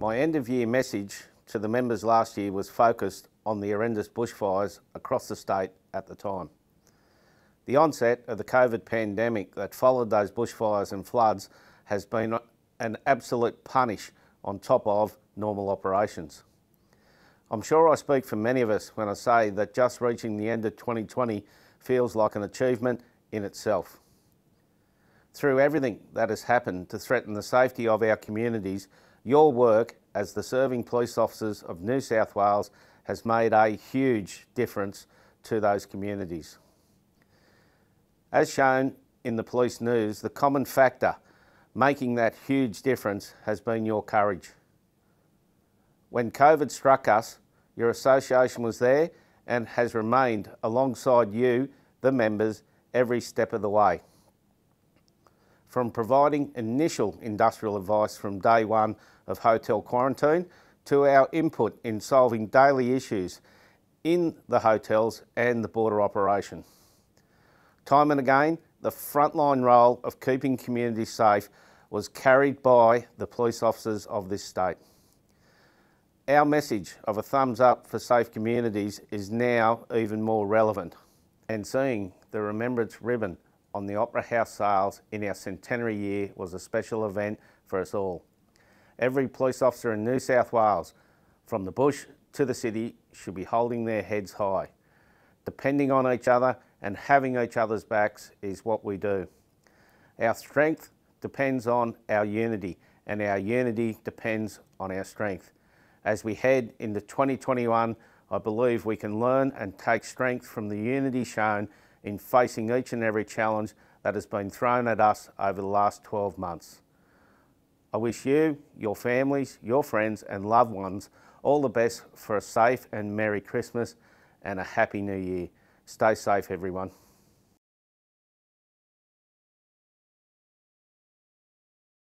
My end of year message to the members last year was focused on the horrendous bushfires across the state at the time. The onset of the COVID pandemic that followed those bushfires and floods has been an absolute punish on top of normal operations. I'm sure I speak for many of us when I say that just reaching the end of 2020 feels like an achievement in itself. Through everything that has happened to threaten the safety of our communities, your work as the serving police officers of New South Wales has made a huge difference to those communities. As shown in the police news, the common factor making that huge difference has been your courage. When COVID struck us, your association was there and has remained alongside you, the members, every step of the way. From providing initial industrial advice from day one of hotel quarantine to our input in solving daily issues in the hotels and the border operation. Time and again, the frontline role of keeping communities safe was carried by the police officers of this state. Our message of a thumbs up for safe communities is now even more relevant and seeing the remembrance ribbon on the Opera House sails in our centenary year was a special event for us all. Every police officer in New South Wales, from the bush to the city, should be holding their heads high. Depending on each other and having each other's backs is what we do. Our strength depends on our unity and our unity depends on our strength. As we head into 2021, I believe we can learn and take strength from the unity shown in facing each and every challenge that has been thrown at us over the last 12 months. I wish you, your families, your friends and loved ones all the best for a safe and Merry Christmas and a Happy New Year. Stay safe everyone.